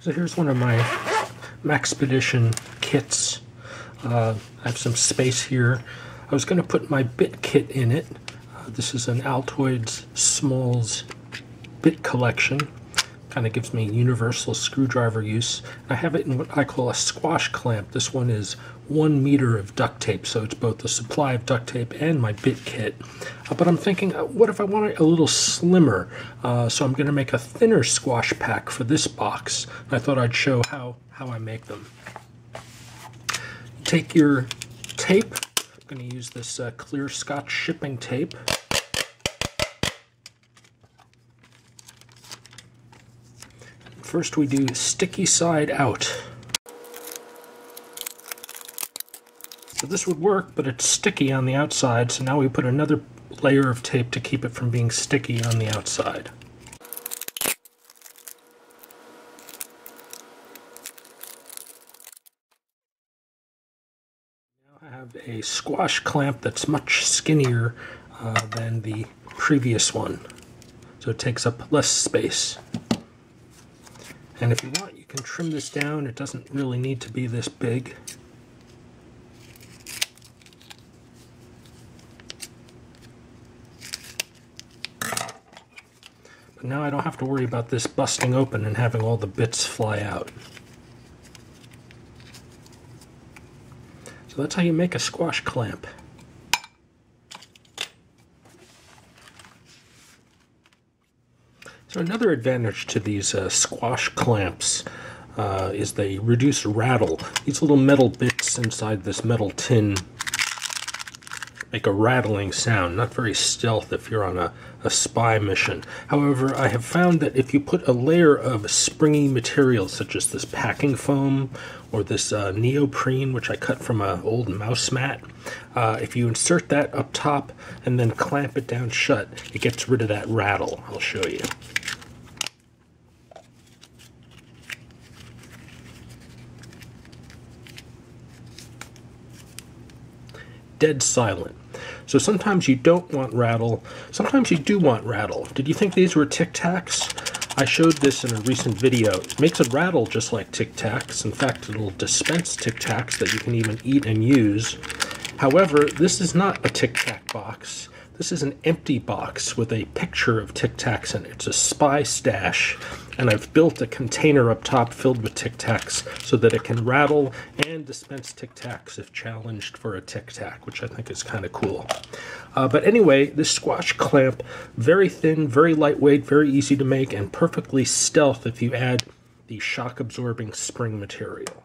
So here's one of my Maxpedition kits. Uh, I have some space here. I was going to put my bit kit in it. Uh, this is an Altoids Smalls bit collection. Kind of gives me universal screwdriver use. I have it in what I call a squash clamp. This one is one meter of duct tape, so it's both the supply of duct tape and my bit kit. Uh, but I'm thinking, uh, what if I want it a little slimmer? Uh, so I'm going to make a thinner squash pack for this box. I thought I'd show how, how I make them. Take your tape. I'm going to use this uh, clear Scotch shipping tape. First we do sticky side out. So this would work, but it's sticky on the outside, so now we put another layer of tape to keep it from being sticky on the outside. Now I have a squash clamp that's much skinnier uh, than the previous one, so it takes up less space. And if you want, you can trim this down. It doesn't really need to be this big. But now I don't have to worry about this busting open and having all the bits fly out. So that's how you make a squash clamp. So another advantage to these uh, squash clamps uh, is they reduce rattle. These little metal bits inside this metal tin make a rattling sound, not very stealth if you're on a, a spy mission. However, I have found that if you put a layer of springy material, such as this packing foam or this uh, neoprene, which I cut from an old mouse mat, uh, if you insert that up top and then clamp it down shut, it gets rid of that rattle. I'll show you. Dead silent. So sometimes you don't want rattle, sometimes you do want rattle. Did you think these were Tic Tacs? I showed this in a recent video. It makes a rattle just like Tic Tacs. In fact, it'll dispense Tic Tacs that you can even eat and use. However, this is not a Tic Tac box. This is an empty box with a picture of Tic Tacs in it. It's a spy stash, and I've built a container up top filled with Tic Tacs so that it can rattle and dispense Tic Tacs if challenged for a Tic Tac, which I think is kind of cool. Uh, but anyway, this squash clamp, very thin, very lightweight, very easy to make, and perfectly stealth if you add the shock absorbing spring material.